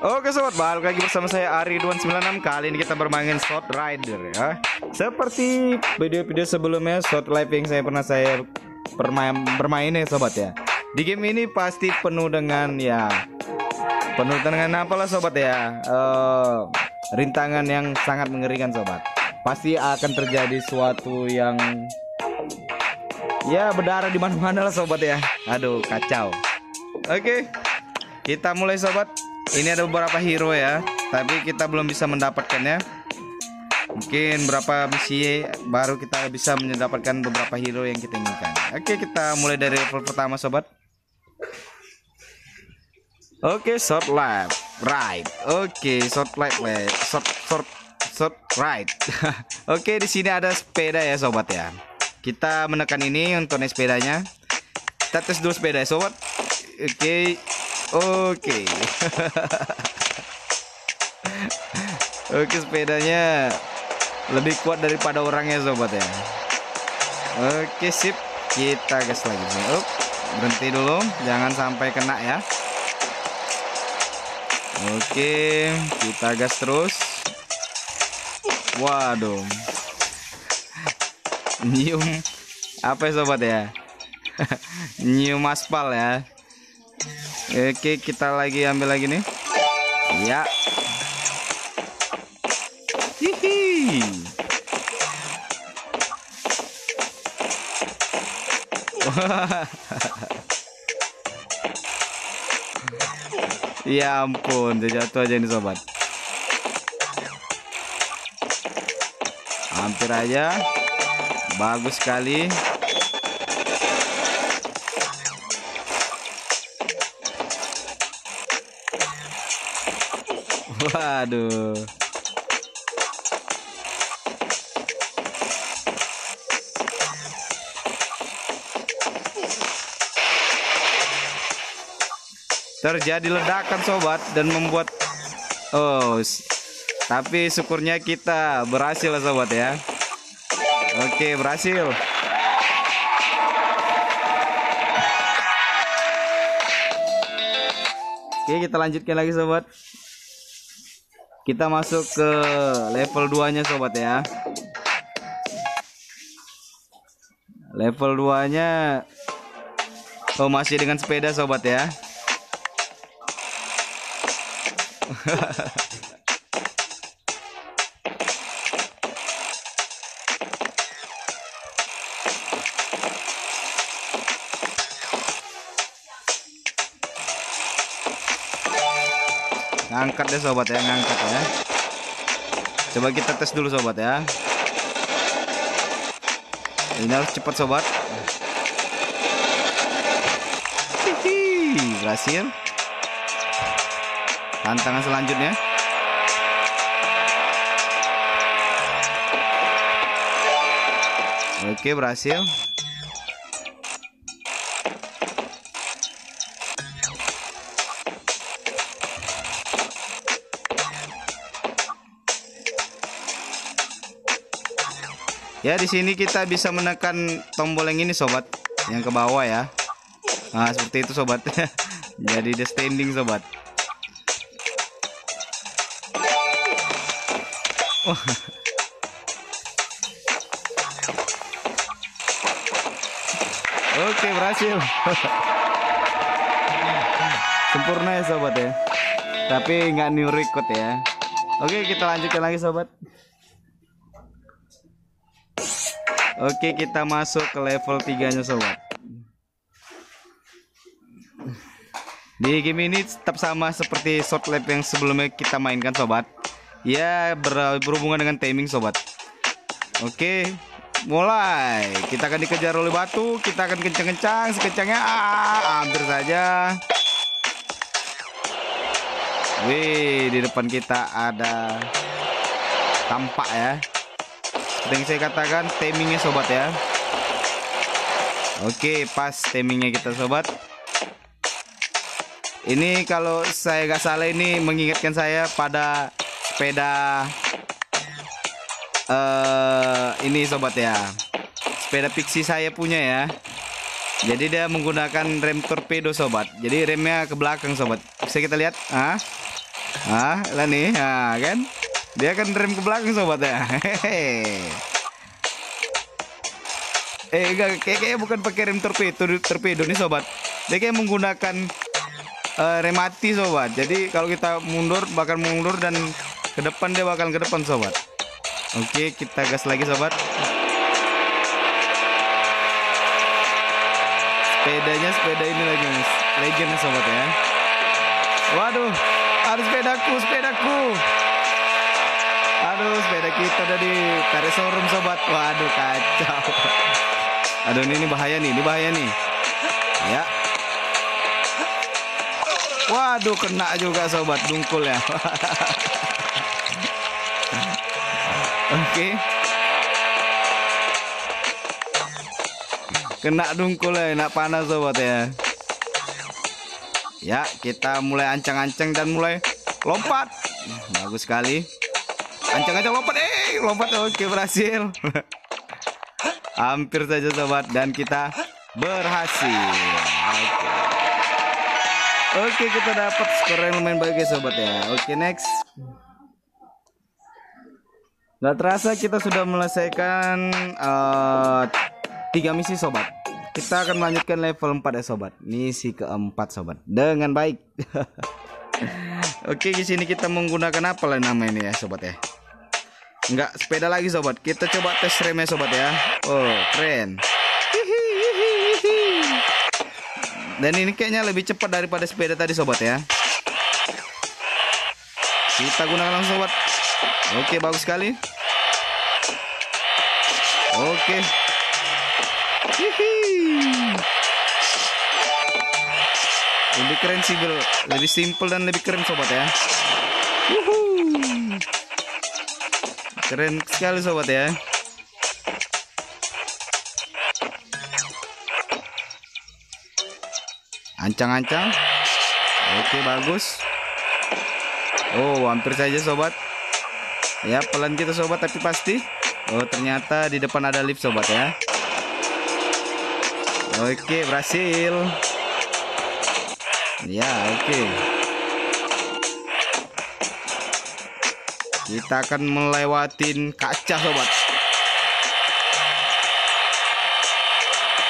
Oke sobat, balik lagi bersama saya Ari 296 Kali ini kita bermain Shot Rider ya. Seperti video-video sebelumnya Shot Live yang saya pernah saya bermain, bermain ya sobat ya. Di game ini pasti penuh dengan ya Penuh dengan apalah sobat ya. Uh, Rintangan yang sangat mengerikan sobat. Pasti akan terjadi suatu yang Ya berdarah di mana-mana lah sobat ya. Aduh kacau. Oke kita mulai sobat ini ada beberapa hero ya tapi kita belum bisa mendapatkannya. Mungkin berapa misi baru kita bisa mendapatkan beberapa hero yang kita inginkan. Oke kita mulai dari level pertama sobat. Oke short left right. Oke short left left short short short right. Oke di sini ada sepeda ya sobat ya. Kita menekan ini untuk naik sepedanya. Kita tes dulu sepeda ya sobat. Oke Oke. Oke sepedanya lebih kuat daripada orangnya sobat ya. Oke sip kita gas lagi nih. Up, berhenti dulu jangan sampai kena ya. Oke kita gas terus. Waduh. Nyium apa ya sobat ya? Nyium aspal ya. Oke, kita lagi ambil lagi nih. Ya. Hihi. ya ampun, jatuh aja ini sobat. Hampir aja. Bagus sekali. Waduh. Terjadi ledakan sobat dan membuat Oh, tapi syukurnya kita berhasil sobat ya. Oke, berhasil. Oke, kita lanjutkan lagi sobat kita masuk ke level 2 nya sobat ya. Level 2 nya Oh masih dengan sepeda sobat ya ngangkat deh sobat ya ngangkat ya. Coba kita tes dulu sobat ya. Ini harus cepat sobat. Hihi, berhasil. Tantangan selanjutnya. Oke berhasil Ya di sini kita bisa menekan tombol yang ini sobat, yang ke bawah ya. Nah seperti itu sobat. Jadi dia standing sobat. Oh. Oke berhasil. Sempurna ya sobat ya. Tapi nggak new record ya. Oke kita lanjutkan lagi sobat. Oke kita masuk ke level 3 nya sobat. Di game ini tetap sama seperti short lap yang sebelumnya kita mainkan sobat. Ya ber berhubungan dengan timing sobat. Oke mulai. Kita akan dikejar oleh batu Kita akan kencang-kencang Sekencangnya ah, Hampir saja. Wih di depan kita ada Tampak ya yang saya katakan timingnya sobat ya. Oke pas timingnya kita sobat. Ini kalau saya gak salah ini mengingatkan saya pada sepeda uh, Ini sobat ya. Sepeda Pixie saya punya ya. Jadi dia menggunakan rem torpedo sobat. Jadi remnya ke belakang sobat. Bisa kita lihat? Ah ah lah nih nah, kan dia akan rem ke belakang sobat ya. Eh enggak kayak kayak bukan pakai rem torpedo torpedo nih sobat. Dia kayak menggunakan uh, rem mati sobat. Jadi kalau kita mundur bakal mundur dan ke depan dia bakal ke depan sobat. Oke kita gas lagi sobat. Sepedanya sepeda ini lagi mas. Legend sobat ya. Waduh harus sepedaku sepedaku aduh sepeda kita dari tarik showroom sobat. Waduh kacau. Aduh ini, ini bahaya nih ini bahaya nih. Ya. Waduh kena juga sobat dungkul ya. Oke. Kena dungkul ya enak panas sobat ya. Ya kita mulai ancang-ancang dan mulai lompat. Bagus sekali ancang-ancang lompat eh lompat oke berhasil Hampir saja sobat dan kita berhasil. Oke. Oke, kita dapat skor yang lumayan bagus sobat ya. Oke, next. Gak terasa kita sudah menyelesaikan uh, tiga misi sobat. Kita akan melanjutkan level 4 ya sobat. Misi keempat sobat. Dengan baik. Oke, di sini kita menggunakan apa lah nama ini ya sobat ya. Enggak sepeda lagi sobat. Kita coba tes remnya sobat ya. Oh, keren. Dan ini kayaknya lebih cepat daripada sepeda tadi sobat ya. Kita gunakan langsung sobat. Oke, bagus sekali. Oke. Lebih keren sih, lebih simple dan lebih keren sobat ya. Keren sekali sobat ya. Ancang-ancang. Oke, bagus. Oh, hampir saja sobat. Ya, pelan kita sobat tapi pasti. Oh, ternyata di depan ada lift sobat ya. Oke, berhasil. Ya, oke. Kita akan melewatin kaca sobat.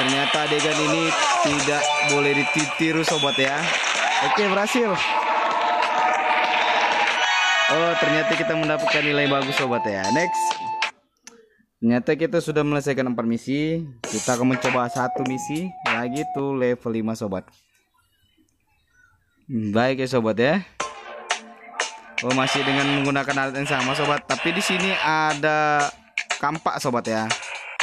Ternyata adegan ini tidak boleh ditiru sobat ya. Oke berhasil. Oh ternyata kita mendapatkan nilai bagus sobat ya. Next. Ternyata kita sudah menyelesaikan 4 misi. Kita akan mencoba satu misi lagi tuh level 5 sobat. Baik ya sobat ya. Oh masih dengan menggunakan alat yang sama sobat. Tapi di sini ada kampak sobat ya.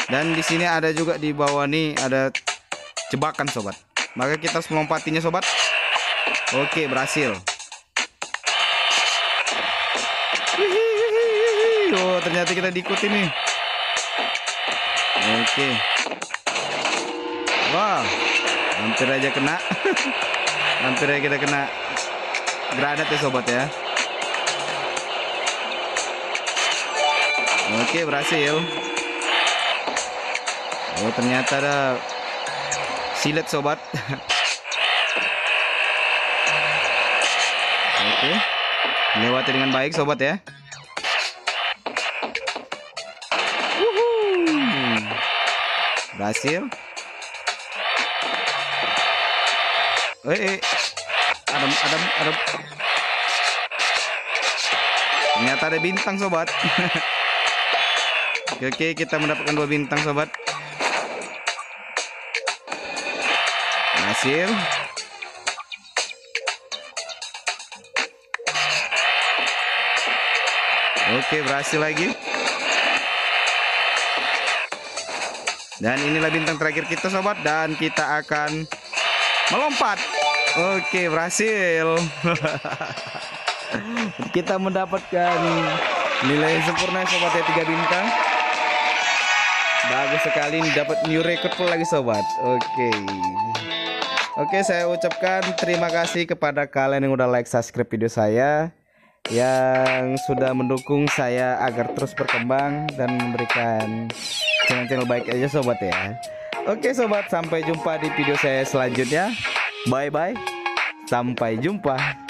Dan di sini ada juga di bawah nih ada jebakan sobat. Maka kita harus melompatinya sobat. Oke berhasil. Oh ternyata kita diikuti nih. Oke. Wah, hampir aja kena. hampir aja kita kena granat ya sobat ya. Oke berhasil Oh ternyata ada silet sobat Oke Lewati dengan baik sobat ya Berhasil Eh, eh. Adam, Adam, Adam. Ternyata ada bintang sobat. Oke, oke, kita mendapatkan dua bintang sobat. Berhasil. Oke, berhasil lagi. Dan inilah bintang terakhir kita sobat dan kita akan melompat. Oke, berhasil. kita mendapatkan nilai sempurna sobat ya 3 bintang. Bagus sekali dapat new record lagi sobat. Oke. Okay. Oke, okay, saya ucapkan terima kasih kepada kalian yang udah like, subscribe video saya yang sudah mendukung saya agar terus berkembang dan memberikan channel-channel baik aja sobat ya. Oke okay, sobat, sampai jumpa di video saya selanjutnya. Bye bye. Sampai jumpa.